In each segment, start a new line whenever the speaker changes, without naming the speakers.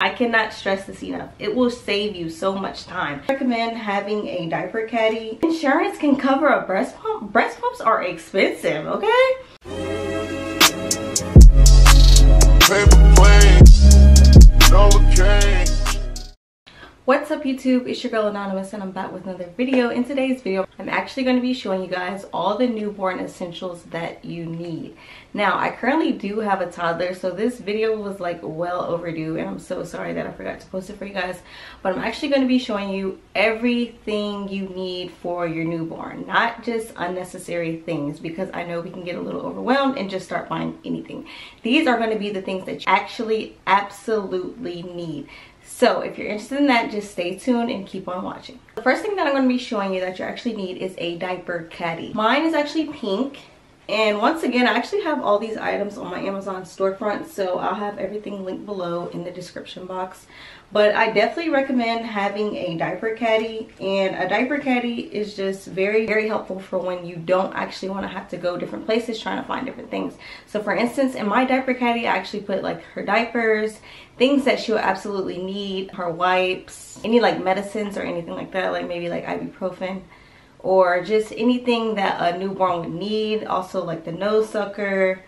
I cannot stress this enough. It will save you so much time. I recommend having a diaper caddy. Insurance can cover a breast pump. Breast pumps are expensive, okay? Paper plane, What's up YouTube? It's your girl Anonymous and I'm back with another video. In today's video, I'm actually going to be showing you guys all the newborn essentials that you need. Now, I currently do have a toddler, so this video was like well overdue and I'm so sorry that I forgot to post it for you guys. But I'm actually going to be showing you everything you need for your newborn, not just unnecessary things because I know we can get a little overwhelmed and just start buying anything. These are going to be the things that you actually absolutely need. So if you're interested in that, just stay tuned and keep on watching. The first thing that I'm going to be showing you that you actually need is a diaper caddy. Mine is actually pink. And once again, I actually have all these items on my Amazon storefront, so I'll have everything linked below in the description box. But I definitely recommend having a diaper caddy, and a diaper caddy is just very, very helpful for when you don't actually want to have to go different places trying to find different things. So for instance, in my diaper caddy, I actually put like her diapers, things that she will absolutely need, her wipes, any like medicines or anything like that, like maybe like ibuprofen or just anything that a newborn would need. Also like the nose sucker.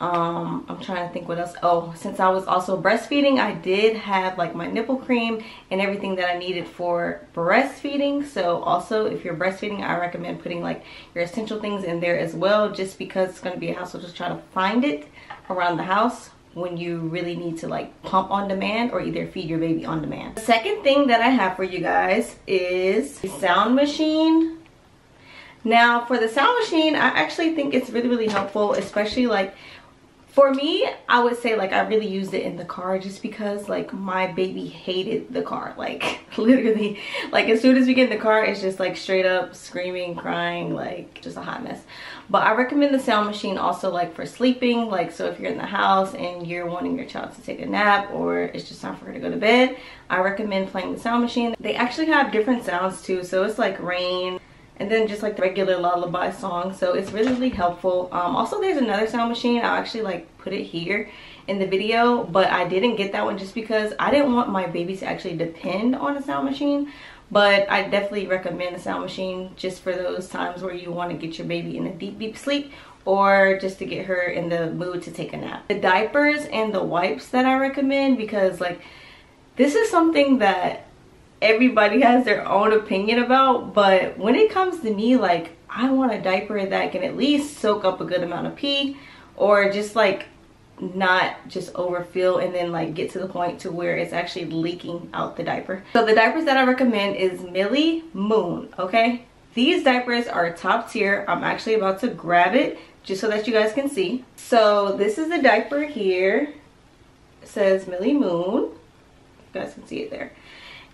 Um, I'm trying to think what else. Oh, since I was also breastfeeding, I did have like my nipple cream and everything that I needed for breastfeeding. So also if you're breastfeeding, I recommend putting like your essential things in there as well, just because it's going to be a hassle just try to find it around the house when you really need to like pump on demand or either feed your baby on demand. The second thing that I have for you guys is a sound machine. Now for the sound machine, I actually think it's really, really helpful, especially like for me i would say like i really used it in the car just because like my baby hated the car. Like literally like as soon as we get in the car it's just like straight up screaming crying like just a hot mess. But i recommend the sound machine also like for sleeping like so if you're in the house and you're wanting your child to take a nap or it's just time for her to go to bed i recommend playing the sound machine. They actually have different sounds too so it's like rain and then just like the regular lullaby song. So it's really really helpful. Um, also there's another sound machine. I'll actually like put it here in the video. But i didn't get that one just because i didn't want my baby to actually depend on a sound machine. But i definitely recommend a sound machine just for those times where you want to get your baby in a deep deep sleep or just to get her in the mood to take a nap. The diapers and the wipes that i recommend because like this is something that everybody has their own opinion about but when it comes to me like i want a diaper that can at least soak up a good amount of pee or just like not just overfill and then like get to the point to where it's actually leaking out the diaper. So the diapers that i recommend is millie moon okay? These diapers are top tier. I'm actually about to grab it just so that you guys can see. So this is the diaper here. It says millie moon. You guys can see it there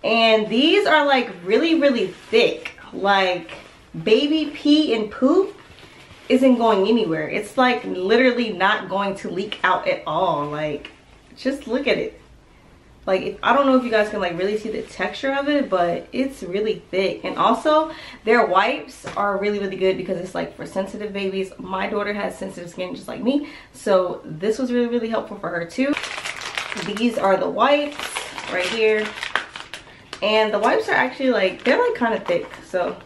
and these are like really really thick. Like baby pee and poop isn't going anywhere. It's like literally not going to leak out at all. Like just look at it. Like if, i don't know if you guys can like really see the texture of it but it's really thick. And also their wipes are really really good because it's like for sensitive babies. My daughter has sensitive skin just like me so this was really really helpful for her too. These are the wipes right here and the wipes are actually like they're like kind of thick so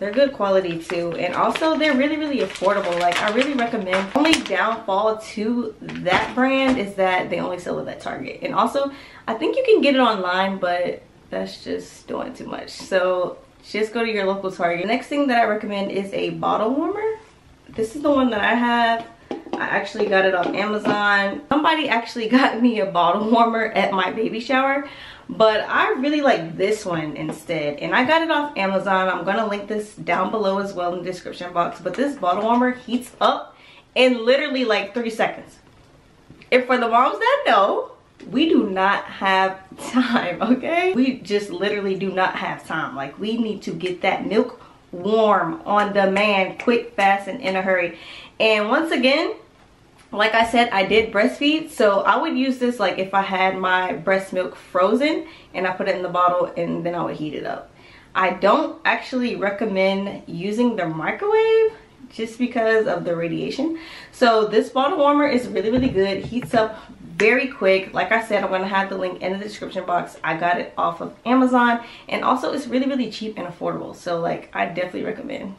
they're good quality too. And also they're really really affordable. Like i really recommend only downfall to that brand is that they only sell it at target. And also i think you can get it online but that's just doing too much. So just go to your local target. Next thing that i recommend is a bottle warmer. This is the one that i have. I actually got it on Amazon. Somebody actually got me a bottle warmer at my baby shower but I really like this one instead. And I got it off Amazon. I'm gonna link this down below as well in the description box. But this bottle warmer heats up in literally like three seconds. And for the moms that know we do not have time okay? We just literally do not have time. Like we need to get that milk warm on demand quick fast and in a hurry. And once again like I said, I did breastfeed, so I would use this like if I had my breast milk frozen and I put it in the bottle and then I would heat it up. I don't actually recommend using the microwave just because of the radiation. So this bottle warmer is really, really good. Heats up very quick like i said i'm gonna have the link in the description box i got it off of amazon and also it's really really cheap and affordable so like i definitely recommend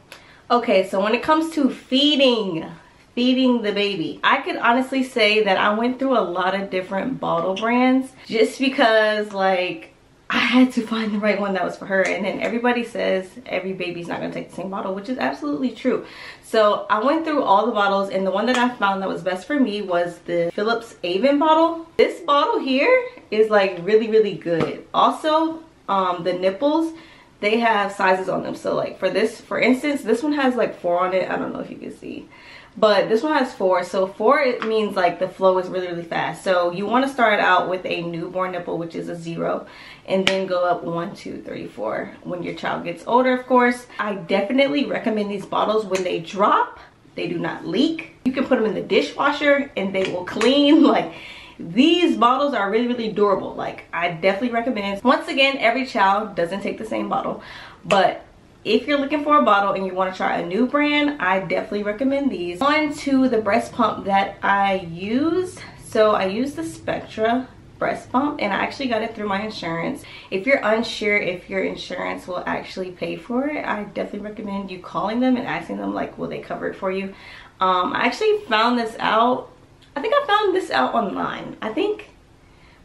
okay so when it comes to feeding feeding the baby. I could honestly say that i went through a lot of different bottle brands just because like I had to find the right one that was for her. And then everybody says every baby's not gonna take the same bottle which is absolutely true. So I went through all the bottles and the one that I found that was best for me was the Philips Avent bottle. This bottle here is like really really good. Also um, the nipples they have sizes on them. So like for this for instance this one has like four on it. I don't know if you can see but this one has four so four it means like the flow is really really fast. So you want to start out with a newborn nipple which is a zero and then go up one two three four when your child gets older of course. I definitely recommend these bottles. When they drop they do not leak. You can put them in the dishwasher and they will clean. Like these bottles are really really durable. Like i definitely recommend. Once again every child doesn't take the same bottle but if you're looking for a bottle and you want to try a new brand i definitely recommend these. On to the breast pump that i use. So i use the spectra breast pump and i actually got it through my insurance. If you're unsure if your insurance will actually pay for it i definitely recommend you calling them and asking them like will they cover it for you? Um i actually found this out i think i found this out online. I think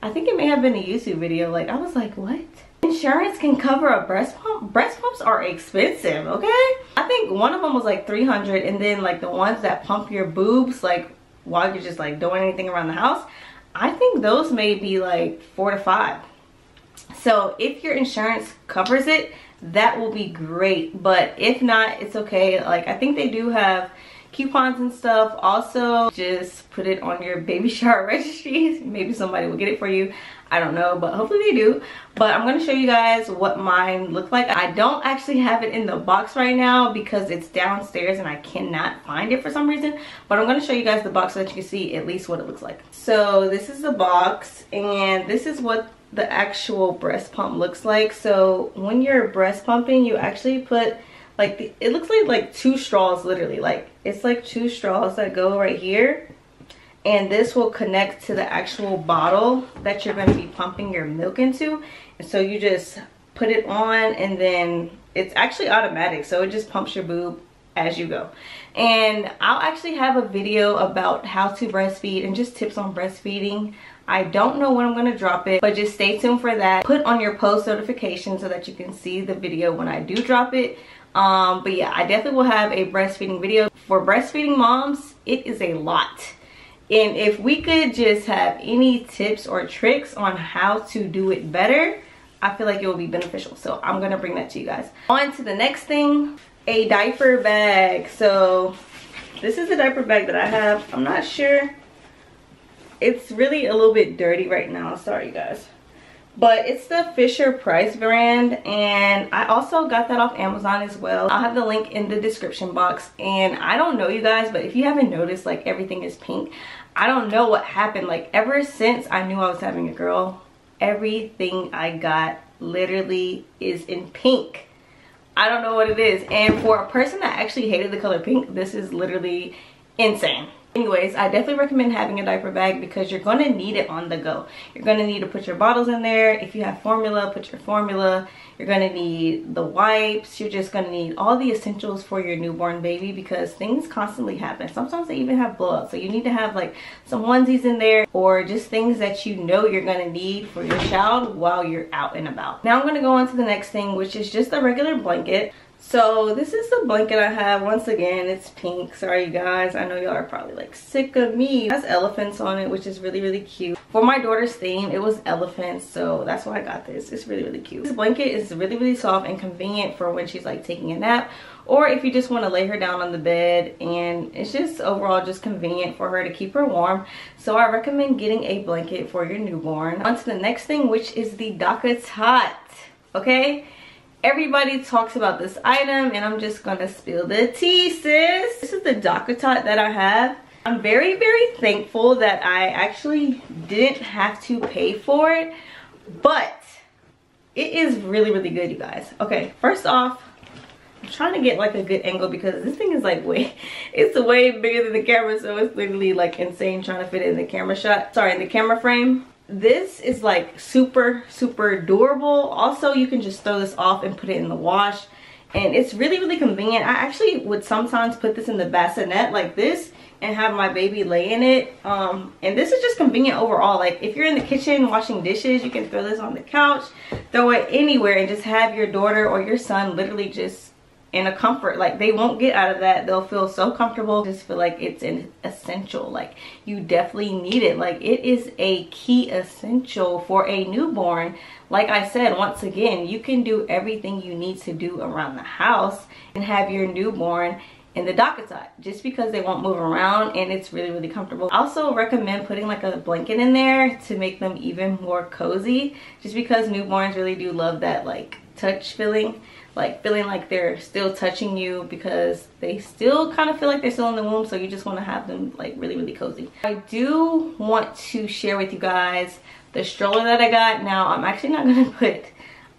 i think it may have been a youtube video. Like i was like what insurance can cover a breast pump? Breast pumps are expensive okay? I think one of them was like 300 and then like the ones that pump your boobs like while you're just like doing anything around the house i think those may be like four to five. So if your insurance covers it that will be great but if not it's okay. Like i think they do have coupons and stuff also just put it on your baby shower registry maybe somebody will get it for you I don't know, but hopefully they do. But I'm going to show you guys what mine look like. I don't actually have it in the box right now because it's downstairs and I cannot find it for some reason. But I'm going to show you guys the box so that you can see at least what it looks like. So this is the box and this is what the actual breast pump looks like. So when you're breast pumping, you actually put like, the, it looks like like two straws literally. Like it's like two straws that go right here. And this will connect to the actual bottle that you're going to be pumping your milk into. And so you just put it on and then it's actually automatic. So it just pumps your boob as you go. And i'll actually have a video about how to breastfeed and just tips on breastfeeding. I don't know when i'm going to drop it but just stay tuned for that. Put on your post notification so that you can see the video when i do drop it um but yeah i definitely will have a breastfeeding video. For breastfeeding moms it is a lot. And if we could just have any tips or tricks on how to do it better i feel like it will be beneficial. So i'm gonna bring that to you guys. On to the next thing a diaper bag. So this is the diaper bag that i have. I'm not sure. It's really a little bit dirty right now. Sorry guys but it's the Fisher Price brand and I also got that off Amazon as well. I'll have the link in the description box and I don't know you guys but if you haven't noticed like everything is pink. I don't know what happened like ever since I knew I was having a girl everything I got literally is in pink. I don't know what it is and for a person that actually hated the color pink this is literally insane anyways i definitely recommend having a diaper bag because you're going to need it on the go. You're going to need to put your bottles in there. If you have formula put your formula. You're going to need the wipes. You're just going to need all the essentials for your newborn baby because things constantly happen. Sometimes they even have blowouts so you need to have like some onesies in there or just things that you know you're going to need for your child while you're out and about. Now i'm going to go on to the next thing which is just a regular blanket so this is the blanket I have. Once again, it's pink. Sorry you guys, I know y'all are probably like sick of me. It has elephants on it, which is really, really cute. For my daughter's theme, it was elephants, so that's why I got this. It's really, really cute. This blanket is really, really soft and convenient for when she's like taking a nap or if you just want to lay her down on the bed and it's just overall just convenient for her to keep her warm so i recommend getting a blanket for your newborn on to the next thing which is the DockATot okay everybody talks about this item and I'm just gonna spill the tea sis. This is the DockATot that I have. I'm very, very thankful that I actually didn't have to pay for it, but it is really, really good, you guys. Okay, first off, I'm trying to get like a good angle because this thing is like way, it's way bigger than the camera. So it's literally like insane trying to fit it in the camera shot. Sorry, in the camera frame. This is like super, super durable. Also, you can just throw this off and put it in the wash. And it's really, really convenient. I actually would sometimes put this in the bassinet like this and have my baby lay in it um and this is just convenient overall like if you're in the kitchen washing dishes you can throw this on the couch throw it anywhere and just have your daughter or your son literally just in a comfort like they won't get out of that. They'll feel so comfortable. Just feel like it's an essential. Like you definitely need it. Like it is a key essential for a newborn. Like i said once again you can do everything you need to do around the house and have your newborn in the DockATot just because they won't move around and it's really really comfortable. I also recommend putting like a blanket in there to make them even more cozy just because newborns really do love that like touch feeling like feeling like they're still touching you because they still kind of feel like they're still in the womb so you just want to have them like really really cozy. I do want to share with you guys the stroller that i got. Now i'm actually not going to put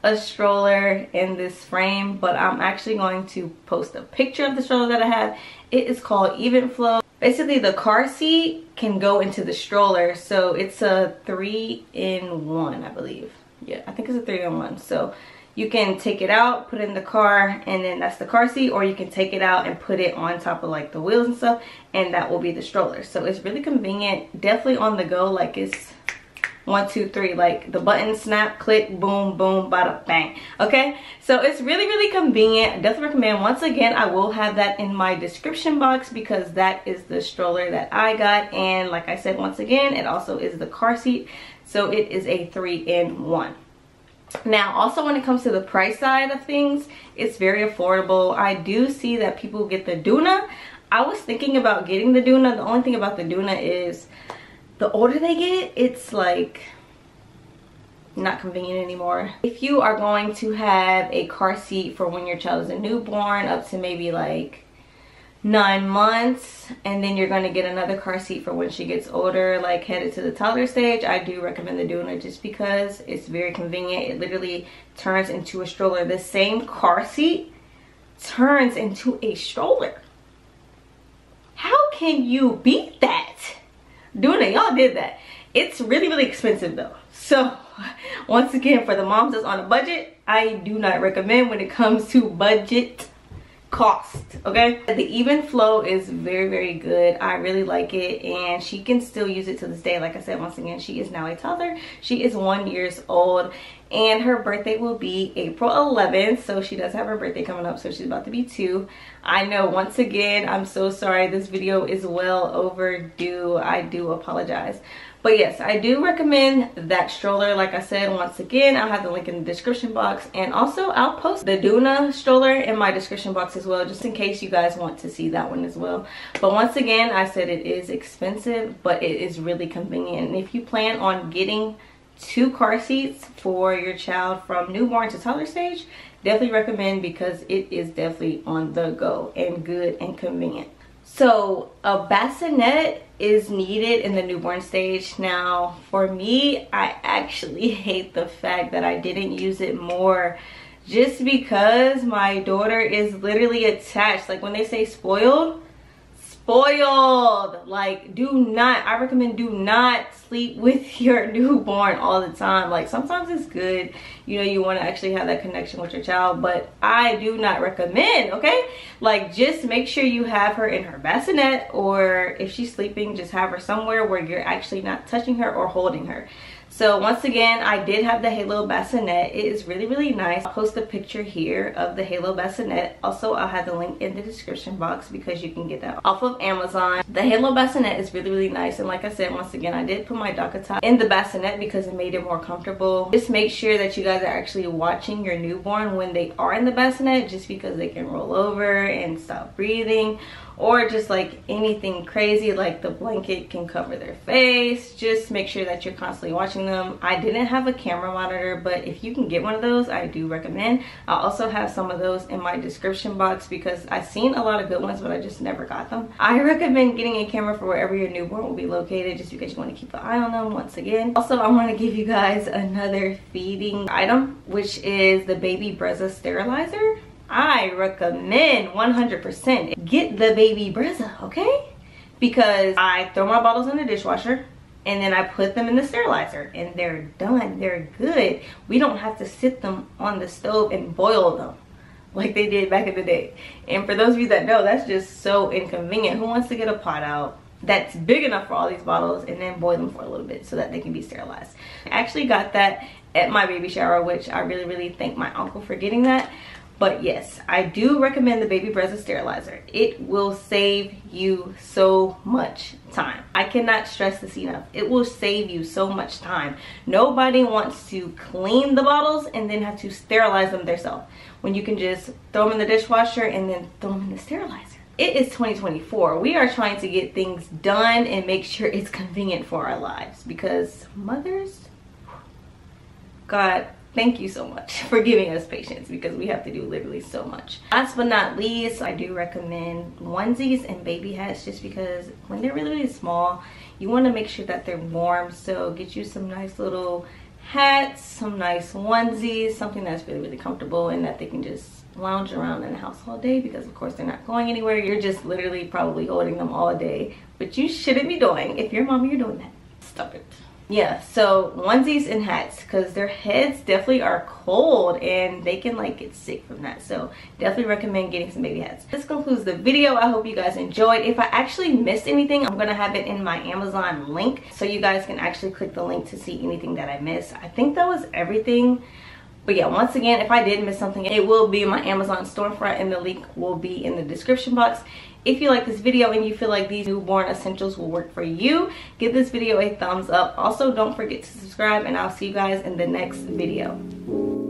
a stroller in this frame but i'm actually going to post a picture of the stroller that i have. It is called Evenflo. Basically the car seat can go into the stroller so it's a three in one i believe. Yeah i think it's a three in one. So you can take it out put it in the car and then that's the car seat or you can take it out and put it on top of like the wheels and stuff and that will be the stroller. So it's really convenient definitely on the go like it's one two three like the button snap click boom boom bada bang okay? So it's really really convenient. Definitely recommend. Once again i will have that in my description box because that is the stroller that i got and like i said once again it also is the car seat so it is a three in one now also when it comes to the price side of things it's very affordable i do see that people get the Doona. i was thinking about getting the Doona. the only thing about the Doona is the older they get, it's like not convenient anymore. If you are going to have a car seat for when your child is a newborn up to maybe like nine months and then you're going to get another car seat for when she gets older like headed to the toddler stage. I do recommend the doona just because it's very convenient. It literally turns into a stroller. The same car seat turns into a stroller. How can you beat that? It y'all did that. It's really really expensive though. So once again for the moms that's on a budget i do not recommend when it comes to budget cost okay? The Evenflo is very very good. I really like it and she can still use it to this day. Like i said once again she is now a toddler. She is one years old and her birthday will be april 11th so she does have her birthday coming up so she's about to be two. I know once again i'm so sorry. This video is well overdue. I do apologize but yes i do recommend that stroller like i said once again i'll have the link in the description box. And also i'll post the Doona stroller in my description box as well just in case you guys want to see that one as well. But once again i said it is expensive but it is really convenient. And if you plan on getting two car seats for your child from newborn to toddler stage definitely recommend because it is definitely on the go and good and convenient so a bassinet is needed in the newborn stage. Now for me, I actually hate the fact that I didn't use it more just because my daughter is literally attached. Like when they say spoiled, spoiled. Like do not i recommend do not sleep with your newborn all the time. Like sometimes it's good you know you want to actually have that connection with your child but i do not recommend okay? Like just make sure you have her in her bassinet or if she's sleeping just have her somewhere where you're actually not touching her or holding her so once again, I did have the Halo Bassinet. It is really, really nice. I'll post a picture here of the Halo Bassinet. Also, I'll have the link in the description box because you can get that off of Amazon. The Halo Bassinet is really, really nice. And like I said, once again, I did put my DockATot in the bassinet because it made it more comfortable. Just make sure that you guys are actually watching your newborn when they are in the bassinet just because they can roll over and stop breathing or just like anything crazy like the blanket can cover their face. Just make sure that you're constantly watching them. I didn't have a camera monitor but if you can get one of those i do recommend. I also have some of those in my description box because i've seen a lot of good ones but i just never got them. I recommend getting a camera for wherever your newborn will be located just because you want to keep an eye on them once again. Also i want to give you guys another feeding item which is the baby brezza sterilizer I recommend 100% get the baby Brezza, okay? Because I throw my bottles in the dishwasher and then I put them in the sterilizer and they're done. They're good. We don't have to sit them on the stove and boil them like they did back in the day. And for those of you that know, that's just so inconvenient. Who wants to get a pot out that's big enough for all these bottles and then boil them for a little bit so that they can be sterilized. I actually got that at my baby shower, which I really, really thank my uncle for getting that. But yes, I do recommend the Baby Brezza sterilizer. It will save you so much time. I cannot stress this enough. It will save you so much time. Nobody wants to clean the bottles and then have to sterilize them themselves when you can just throw them in the dishwasher and then throw them in the sterilizer it is 2024 we are trying to get things done and make sure it's convenient for our lives because mothers god thank you so much for giving us patience because we have to do literally so much last but not least i do recommend onesies and baby hats just because when they're really really small you want to make sure that they're warm so get you some nice little hats some nice onesies something that's really really comfortable and that they can just lounge around in the house all day because of course they're not going anywhere. You're just literally probably holding them all day, but you shouldn't be doing. If you're mom, you're doing that. Stop it. Yeah, so onesies and hats because their heads definitely are cold and they can like get sick from that. So definitely recommend getting some baby hats. This concludes the video. I hope you guys enjoyed. If I actually missed anything, I'm to have it in my Amazon link so you guys can actually click the link to see anything that I missed. I think that was everything but yeah once again if i did miss something it will be in my amazon storefront and the link will be in the description box if you like this video and you feel like these newborn essentials will work for you give this video a thumbs up. Also don't forget to subscribe and i'll see you guys in the next video